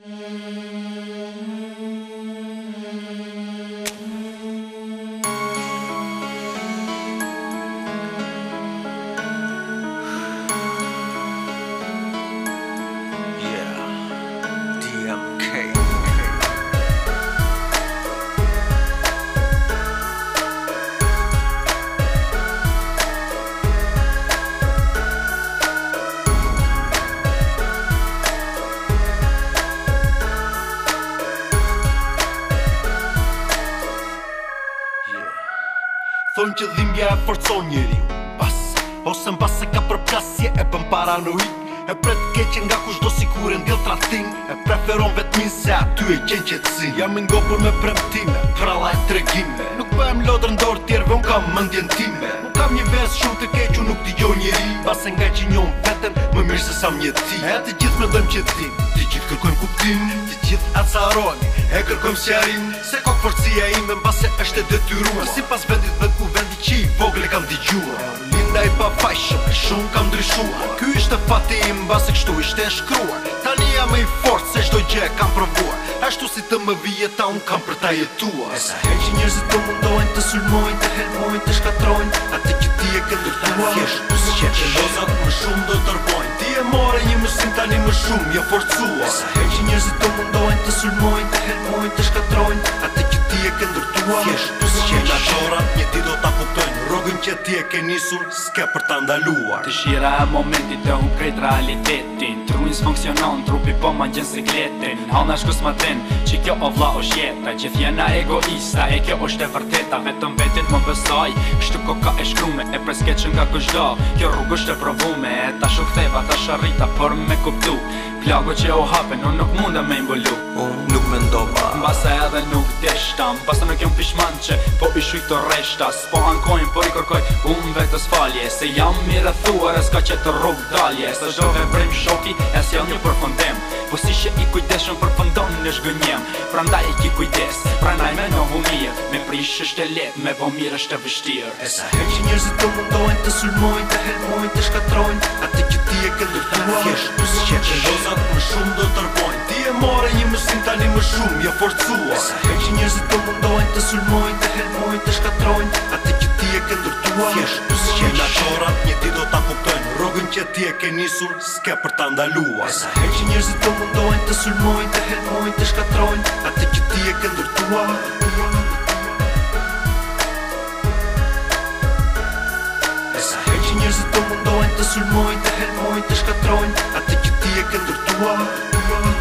Mm-hmm. thonë që dhimbja e forcon njeri Pas, ose në pas e ka përplasje e pëm paranoik E pret keqe nga kush do si kur e ndil trating E preferon vetmin se aty e qenë qëtësi Jam ngopur me premtime, pralla e tregime Nuk pëhem lodrë ndorë tjerve, po unë kam mëndjen time Unë kam një vesë shumë të keqë, unë nuk t'i gjo njeri Pas e nga që njohën vetën, më mirë se sa një ti E të gjithë me dojmë qëtim, të gjithë kërkojmë kuptim Të gjithë atësaroni, e kërkojmë sjarin Se kokë forcija ime, në base është e detyruar Si pas vendit vend qi vogle kam di gjua Linda i pa fajshë, për shumë kam drishua Ky ishte fati im, basë kështu ishte shkruar Tani jam e i fort se shdo gje kam provuar Ashtu si të më vijeta un unë kam për ta jetua E sa që njërzit të po mundojnë, të sulmojnë, të helmojnë, të shkatrojnë ati ti ti e këtër të tua, të si qeshtë lozat më shumë do të rbojnë Ti e more një mësim, tani më shumë, jo forcua E sa që njërzit të po mundojnë, të sulmojnë, të helmojnë, të shkatrojnë ti e ke ndërtua Kesh të si nga qora Një ti do t'a kuptojnë Rogën që ti e ke njësur Ske për t'a ndaluar Të shira e momentit të hum krejt realitetin Truin funksionon Trupi po ma gjenë sikletin Hanna shkus ma ten Që kjo o vla o shjeta Që thjena egoista E kjo është e vërteta Vetëm vetit më pësaj Kështu ko ka e shkrume E preske që nga kështu Kjo rrugë është e provume E ta shuk Ta shërita Por me kuptu Plago që o hapen, unë nuk munda me imbolu Unë nuk me ndoba Mbasa edhe nuk deshta Mbasa nuk jom pishman që po ishu të reshta S'po ankojnë, po i kërkoj unë vetës falje Se jam mirë e thuar e s'ka që të rrug dalje Se shdo dhe brim shoki e s'jel një përfondem Po si që i kujdeshën përfondon në shgënjem Pra ndaj i ki kujdes, pra ndaj me në humije Me prish është e let, me po mirë është e vështirë E sa her që njërzit të mundojnë, të sulmojnë, të helmojnë, të shkatrojnë Ate që ti e këllë të shumë jo forcua Ska që njëzit të po mundojnë, të sulmojnë, të helmojnë, të shkatrojnë A të që ti e ke ndërtua, fjesht të së qenë qorat, një ti do t'a akupen, rogën që ti e ke njësur, s'ke për ta ndaluar Ska që njëzit të po mundojnë, të sulmojnë, të helmojnë, të shkatrojnë A të që ti e ke ndërtua Ska që po mundojnë, të sulmojnë, të helmojnë, të shkatrojnë A që ti e ke ndërtua Ska mundojnë, të sulmojnë, të helmojnë, të shkatrojnë